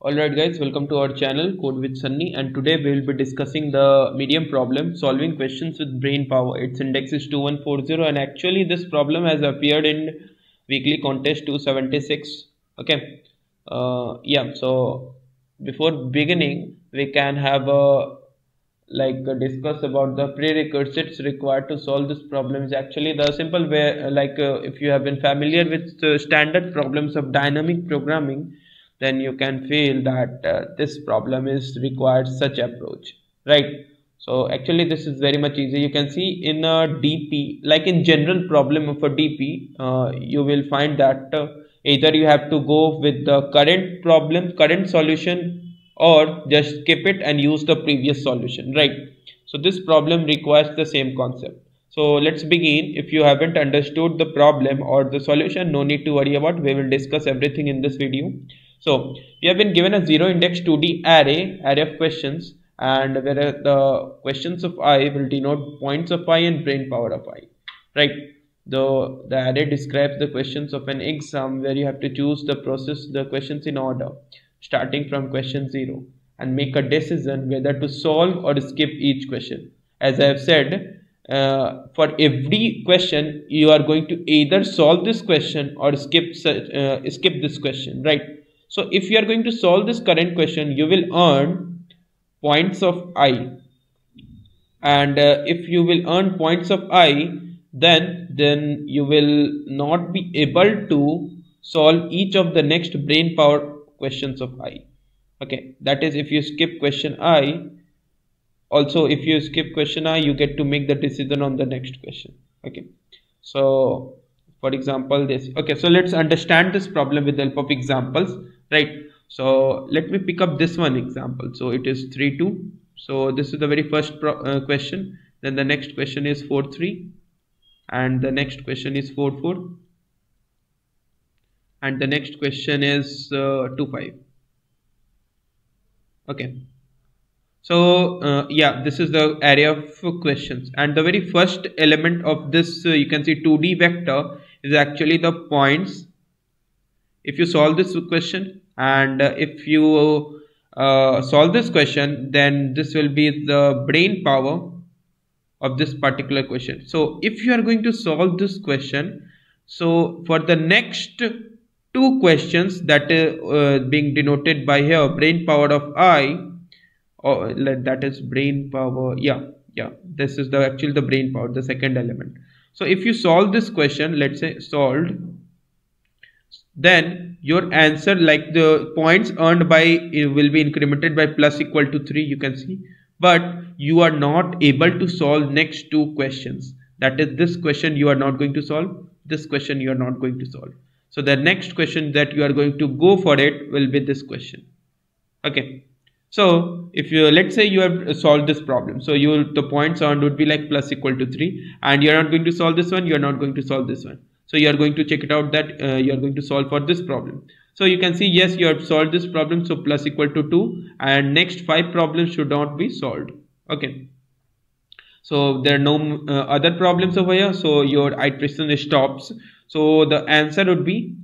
Alright guys, welcome to our channel Code with Sunny and today we will be discussing the medium problem solving questions with brain power. Its index is 2140 and actually this problem has appeared in weekly contest 276. Okay, uh, yeah, so before beginning we can have a like discuss about the prerequisites required to solve this problem is actually the simple way like uh, if you have been familiar with standard problems of dynamic programming then you can feel that uh, this problem is required such approach right? So actually this is very much easy. You can see in a dp like in general problem of a dp uh, you will find that uh, either you have to go with the current problem current solution or just skip it and use the previous solution right? So this problem requires the same concept. So let's begin. If you haven't understood the problem or the solution no need to worry about. We will discuss everything in this video so we have been given a zero index 2D array, array of questions and where the questions of i will denote points of i and brain power of i, right? The, the array describes the questions of an exam where you have to choose the process the questions in order starting from question 0 and make a decision whether to solve or skip each question. As I have said, uh, for every question you are going to either solve this question or skip uh, skip this question, right? So if you are going to solve this current question, you will earn points of i. And uh, if you will earn points of i, then then you will not be able to solve each of the next brain power questions of i. Okay, that is if you skip question i, also if you skip question i, you get to make the decision on the next question. Okay, so for example this okay so let's understand this problem with the help of examples right. So let me pick up this one example. So it is 3 2 so this is the very first uh, question. Then the next question is 4 3 and the next question is 4 4 and the next question is uh, 2 5 okay. So uh, yeah this is the area of questions. And the very first element of this uh, you can see 2d vector is actually the points if you solve this question and uh, if you uh, solve this question then this will be the brain power of this particular question. So if you are going to solve this question so for the next two questions that uh, uh being denoted by here brain power of i or that is brain power yeah yeah this is the actually the brain power the second element. So if you solve this question let's say solved then your answer like the points earned by will be incremented by plus equal to 3 you can see. But you are not able to solve next two questions. That is this question you are not going to solve this question you are not going to solve. So the next question that you are going to go for it will be this question. Okay. So if you let's say you have solved this problem. So you the points earned would be like plus equal to 3 and you're not going to solve this one you're not going to solve this one so you are going to check it out that uh, you are going to solve for this problem. So you can see yes you have solved this problem so plus equal to 2 and next five problems should not be solved. Okay. So there are no uh, other problems over here. So your iteration stops. So the answer would be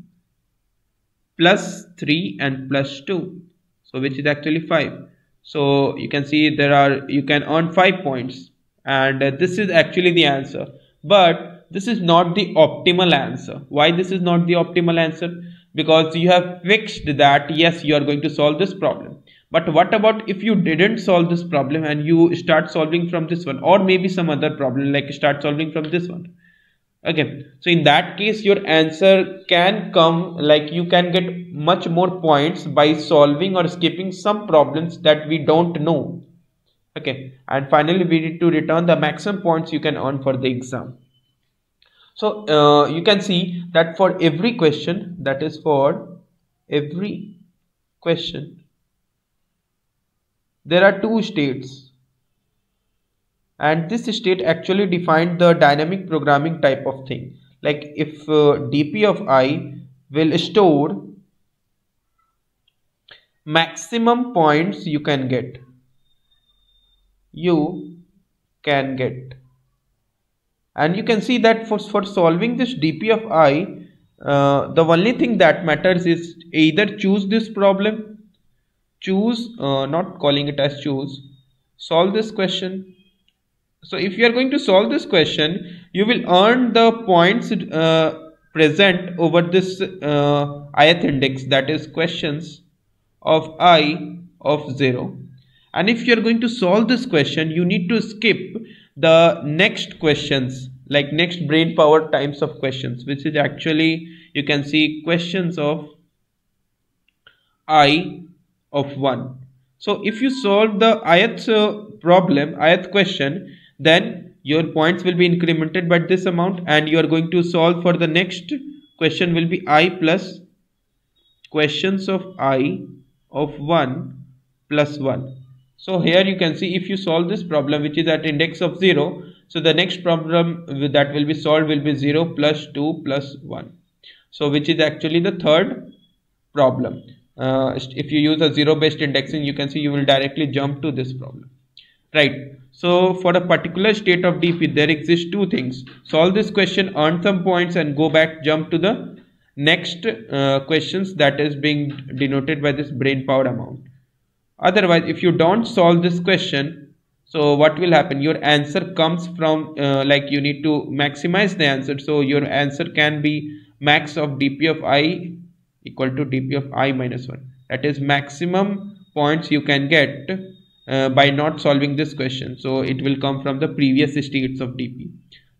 plus 3 and plus 2 so which is actually 5 so you can see there are you can earn 5 points and uh, this is actually the answer. But this is not the optimal answer. Why this is not the optimal answer? Because you have fixed that yes you are going to solve this problem. But what about if you didn't solve this problem and you start solving from this one? Or maybe some other problem like start solving from this one. Okay so in that case your answer can come like you can get much more points by solving or skipping some problems that we don't know. Okay and finally we need to return the maximum points you can earn for the exam so uh, you can see that for every question that is for every question there are two states. And this state actually defined the dynamic programming type of thing. Like if uh, dp of i will store maximum points you can get you can get and you can see that for, for solving this dp of i uh, the only thing that matters is either choose this problem choose uh, not calling it as choose solve this question. So if you are going to solve this question you will earn the points uh, present over this uh, ith index that is questions of i of 0 and if you are going to solve this question you need to skip the next questions like next brain power times of questions which is actually you can see questions of i of 1 so if you solve the ith uh, problem ith question then your points will be incremented by this amount and you are going to solve for the next question will be i plus questions of i of 1 plus 1 so here you can see if you solve this problem which is at index of 0 so the next problem that will be solved will be 0 plus 2 plus 1 so which is actually the third problem. Uh, if you use a zero based indexing you can see you will directly jump to this problem. Right. So for a particular state of dp there exist two things. Solve this question earn some points and go back jump to the next uh, questions that is being denoted by this brain power amount otherwise if you don't solve this question so what will happen? Your answer comes from uh, like you need to maximize the answer. So your answer can be max of dp of i equal to dp of i minus 1 that is maximum points you can get uh, by not solving this question. So it will come from the previous states of dp.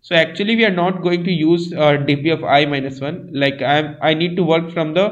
So actually we are not going to use uh, dp of i minus 1 like i i need to work from the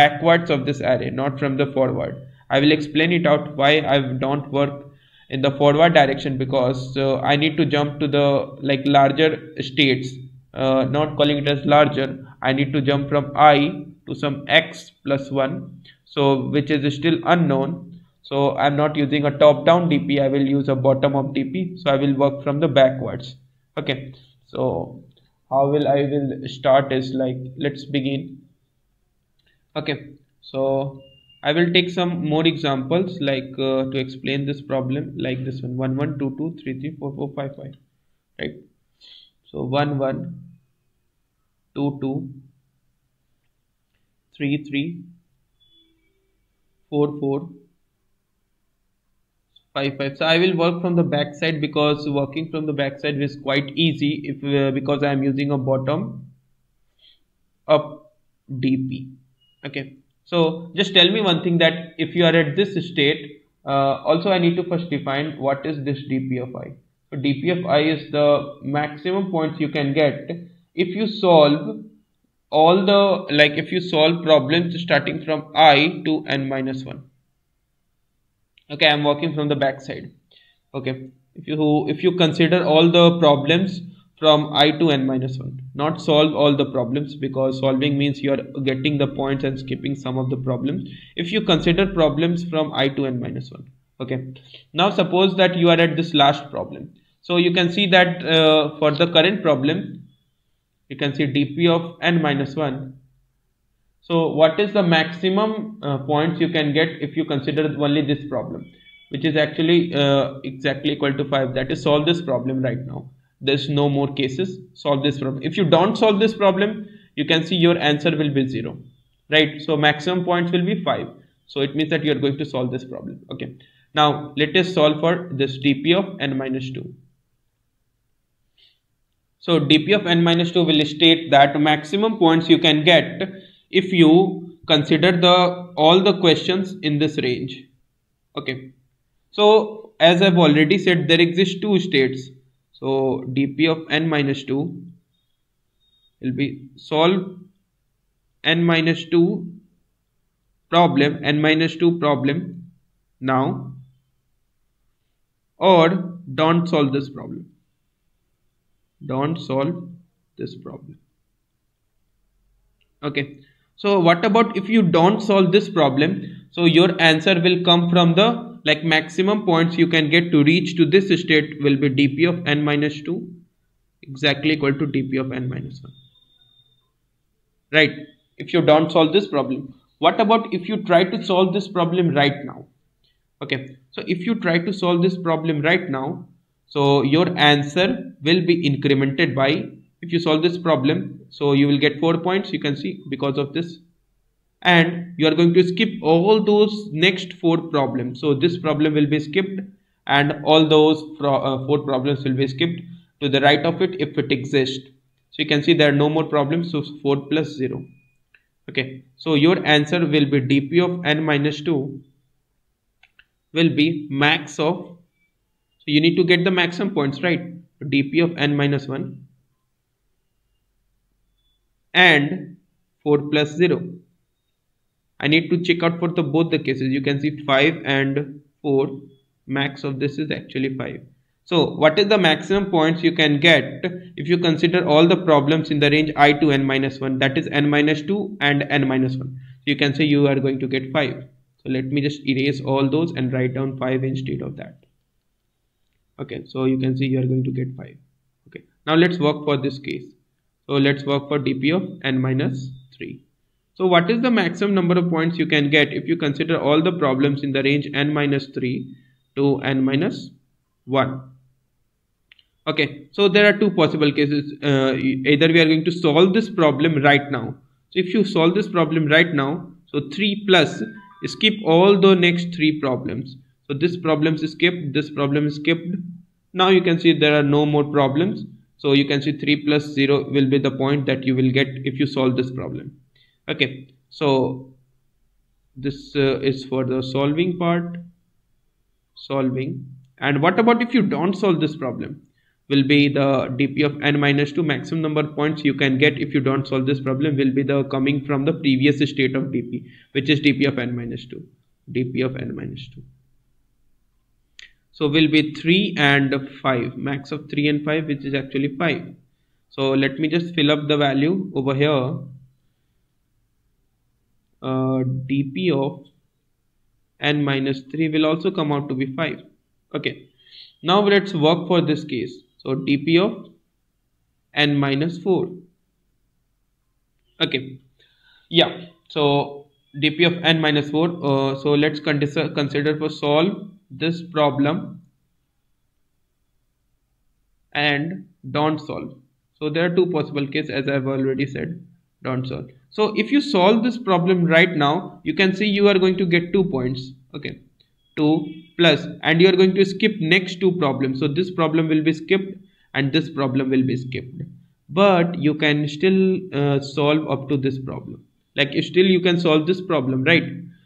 backwards of this array not from the forward i will explain it out why i don't work in the forward direction because uh, i need to jump to the like larger states. Uh, not calling it as larger i need to jump from i to some x plus 1 so which is still unknown. So i'm not using a top down dp i will use a bottom up dp so i will work from the backwards. Okay so how will i will start is like let's begin. Okay so i will take some more examples like uh, to explain this problem like this one. 1 1 2 2 3 3 4 4 5 5 right? So 1 1 2 2 3 3 4 4 5 5 so i will work from the back side because working from the back side is quite easy if uh, because i am using a bottom up dp okay so just tell me one thing that if you are at this state uh, also i need to first define what is this dp of i. So dp of i is the maximum points you can get if you solve all the like if you solve problems starting from i to n minus 1 okay i'm working from the back side. Okay if you if you consider all the problems from i to n minus 1 not solve all the problems because solving means you are getting the points and skipping some of the problems. If you consider problems from i to n minus 1 okay. Now suppose that you are at this last problem. So you can see that uh, for the current problem you can see dp of n minus 1 so what is the maximum uh, points you can get if you consider only this problem which is actually uh, exactly equal to 5 that is solve this problem right now there's no more cases. Solve this problem. If you don't solve this problem you can see your answer will be 0 right? So maximum points will be 5 so it means that you are going to solve this problem. Okay. Now let us solve for this dp of n minus 2 so dp of n minus 2 will state that maximum points you can get if you consider the all the questions in this range. Okay. So as i've already said there exist two states so dp of n minus 2 will be solve n minus 2 problem n minus 2 problem now or don't solve this problem. Don't solve this problem. Okay. So what about if you don't solve this problem? So your answer will come from the like maximum points you can get to reach to this state will be dp of n minus 2 exactly equal to dp of n minus 1 right. If you don't solve this problem what about if you try to solve this problem right now? Okay. So if you try to solve this problem right now so your answer will be incremented by if you solve this problem so you will get four points you can see because of this and you are going to skip all those next four problems. So this problem will be skipped and all those uh, four problems will be skipped to the right of it if it exists. So you can see there are no more problems so 4 plus 0 okay. So your answer will be dp of n minus 2 will be max of so you need to get the maximum points right? dp of n minus 1 and 4 plus 0 I need to check out for the both the cases. You can see 5 and 4 max of this is actually 5 so what is the maximum points you can get if you consider all the problems in the range i to n minus 1 that is n minus 2 and n minus 1 so you can say you are going to get 5 so let me just erase all those and write down 5 instead of that. Okay so you can see you are going to get 5 okay now let's work for this case. So let's work for dp of n minus 3 so what is the maximum number of points you can get if you consider all the problems in the range n minus 3 to n minus 1? Okay, so there are two possible cases. Uh, either we are going to solve this problem right now. So if you solve this problem right now, so 3 plus, skip all the next three problems. So this problem is skipped, this problem is skipped. Now you can see there are no more problems. So you can see 3 plus 0 will be the point that you will get if you solve this problem okay. So this uh, is for the solving part. Solving. And what about if you don't solve this problem? Will be the dp of n minus 2 maximum number of points you can get if you don't solve this problem will be the coming from the previous state of dp which is dp of n minus 2 dp of n minus 2 so will be 3 and 5 max of 3 and 5 which is actually 5 so let me just fill up the value over here uh, dp of n minus 3 will also come out to be 5 okay. Now let's work for this case. So dp of n minus 4 okay. Yeah. So dp of n minus 4 uh, so let's consider for solve this problem and don't solve. So there are two possible cases as i've already said don't solve. So if you solve this problem right now you can see you are going to get two points. Okay. 2 plus and you are going to skip next two problems. So this problem will be skipped and this problem will be skipped. But you can still uh, solve up to this problem. Like still you can solve this problem right?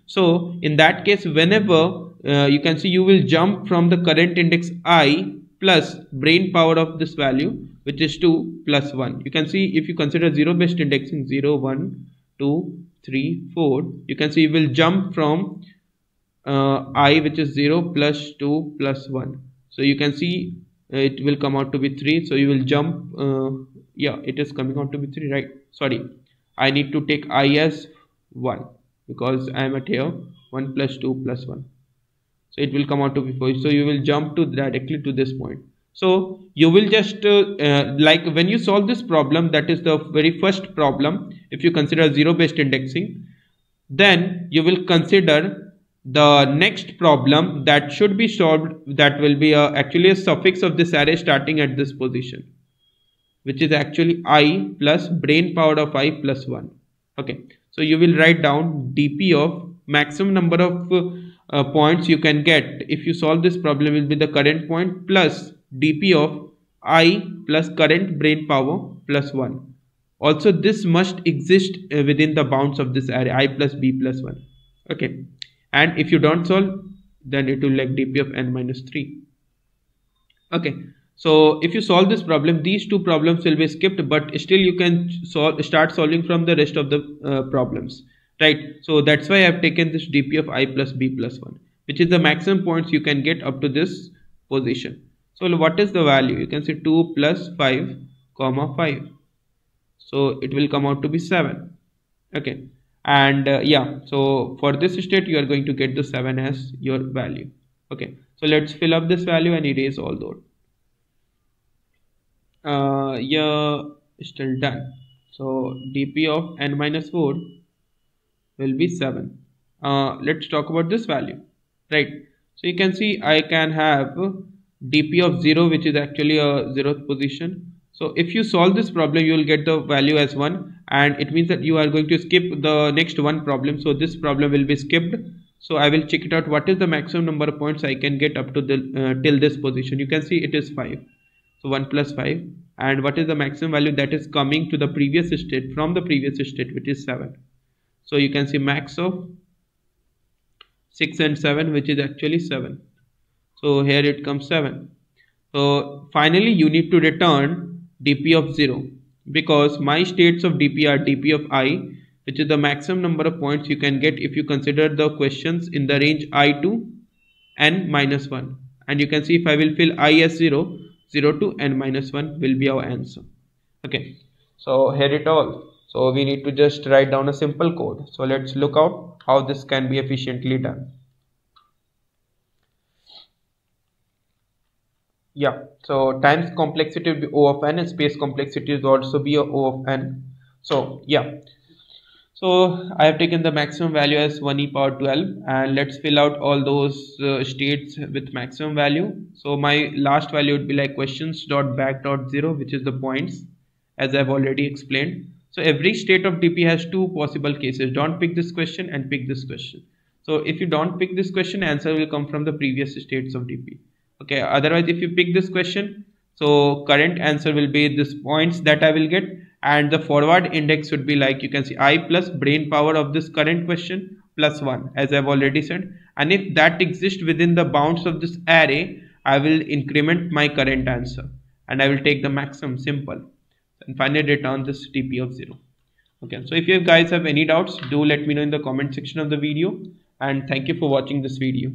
So in that case whenever uh, you can see you will jump from the current index i plus brain power of this value which is 2 plus 1 you can see if you consider zero based indexing 0 1 2 3 4 you can see you will jump from uh, i which is 0 plus 2 plus 1 so you can see uh, it will come out to be 3 so you will jump uh, yeah it is coming out to be 3 right? Sorry. I need to take i as 1 because I am at here 1 plus 2 plus 1 so it will come out to be 4 so you will jump to directly to this point so you will just uh, uh, like when you solve this problem that is the very first problem if you consider zero based indexing then you will consider the next problem that should be solved that will be a, actually a suffix of this array starting at this position which is actually i plus brain power of i plus 1 okay. So you will write down dp of maximum number of uh, points you can get. If you solve this problem will be the current point plus dp of i plus current brain power plus 1 also this must exist uh, within the bounds of this array i plus b plus 1 okay. And if you don't solve then it will like dp of n minus 3 okay. So if you solve this problem these two problems will be skipped but still you can solve start solving from the rest of the uh, problems. Right? So that's why i've taken this dp of i plus b plus 1 which is the maximum points you can get up to this position so what is the value? You can say 2 plus 5 comma 5 so it will come out to be 7 okay. And uh, yeah so for this state you are going to get the 7 as your value. Okay. So let's fill up this value and erase all those. Uh, yeah still done. So dp of n minus 4 will be 7 uh, let's talk about this value. Right. So you can see I can have dp of 0 which is actually a zeroth position. So if you solve this problem you will get the value as 1 and it means that you are going to skip the next one problem. So this problem will be skipped. So I will check it out. What is the maximum number of points I can get up to the uh, till this position? You can see it is 5 so 1 plus 5 and what is the maximum value that is coming to the previous state from the previous state which is 7 so you can see max of 6 and 7 which is actually 7 so here it comes 7 so finally you need to return dp of 0 because my states of dp are dp of i which is the maximum number of points you can get if you consider the questions in the range i to n minus 1 and you can see if I will fill i as 0 0 to n minus 1 will be our answer. Okay. So here it all. So we need to just write down a simple code. So let's look out how this can be efficiently done yeah so times complexity will be o of n and space complexity will also be o of n so yeah so I have taken the maximum value as 1 e power 12 and let's fill out all those uh, states with maximum value. So my last value would be like questions dot back dot 0 which is the points as I've already explained. So every state of DP has two possible cases. Don't pick this question and pick this question. So if you don't pick this question answer will come from the previous states of DP. Okay otherwise if you pick this question so current answer will be this points that I will get. And the forward index should be like you can see i plus brain power of this current question plus 1 as I've already said. And if that exists within the bounds of this array I will increment my current answer. And I will take the maximum simple and finally return this dp of 0 okay so if you guys have any doubts do let me know in the comment section of the video. And thank you for watching this video